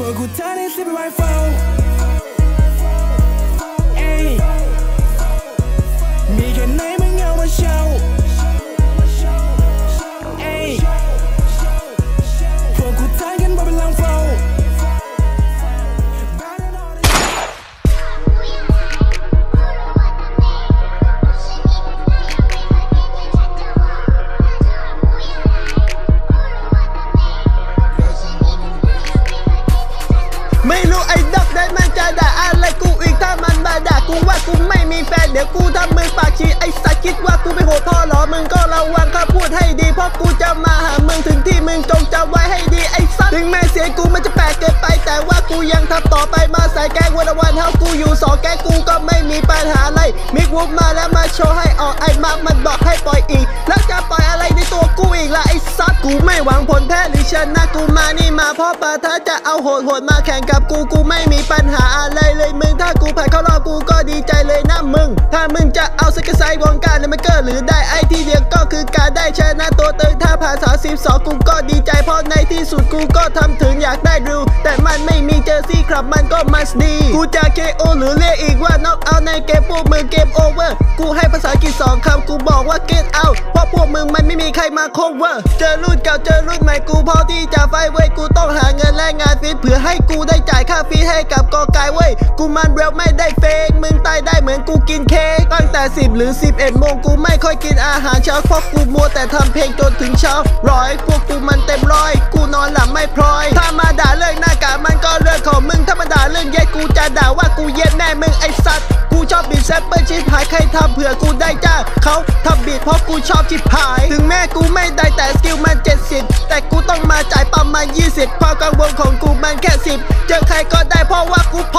พวกกูเธอไำมือปากฉีไอ้สัตว์คิดว่ากูไม่โหดพ่อหรอมึงก็ระวังคำพูดให้ดีเพราะกูจะมาหามึงถึงที่มึงจงจำไว้ให้ดีไอ้สัตว์ถึงแม้เสียงกูมันจะแปลกเกินไป แต่ว่ากูยังทำต่อไปมาใส่แก๊งวันละวันเท่ากูอยู่สองแก๊งกูก็ไม่มีปัญหาอะไรมิกวูฟมาแล้วมาโชว์ให้ออกไอ้มามันบอกให้ปล่อยอีก แล้วจะปล่อยอะไรในตัวกูอีกล่ะไอ้สัตว์กูไม่หวังผลแพ้หรือชนะกูมานี่มาเพราะปะทะจะเอาโหดโหดมาแข่งกับกูกูไม่มีปัญหาอะไรเลยมึงถ้ากูผ่านเข้ารอบกูก็ดีใจเลยนะมึงถ้ามึงจะเอาสกไซวงการเนี่ยมันก็หรือได้ไอที่เดียวก็คือการได้ชนะตัวตึงถ้าผ่านสาสิบสองกูก็ดีใจเพราะในที่สุดกูก็ทำถึงอยากได้ดูแต่มันไม่มีเจอซี่ครับมันก็มัสดีกูจะ KO หรือเรียกอีกว่า knock out ในเกมพวกมึง game over กูให้ภาษาอังกฤษสองคำกูบอกว่า get out เพราะพวกมึงมันไม่มีใครมา cover เจอรุ่นเก่าเจอรุ่นใหม่กูพอที่จะ fight เว้ยกูต้องหาเงินและงาน ฟิตเพื่อให้กูได้จ่ายค่า fee ให้กับกอกายเว้ยกูมันเร็วไม่ได้ fake มึงตายได้เหมือนกูกินเค้กตั้งแต่ 10 หรือ 11โมงกูไม่ค่อยกินอาหารเช้าเพราะกูมัวแต่ทำเพลงจนถึงเช้าร้อยพวกกูมัน บีดแซปเปอร์ชิปหายใครทำเผื่อกูได้จ้าเขาทำบีดเพราะกูชอบชิปหาย ถึงแม่กูไม่ได้แต่สกิลมันเจ็ดสิบแต่กูต้องมาจ่ายประมาณยี่สิบความกังวลของกูมันแค่สิบเจอใครก็ได้เพราะว่ากูพ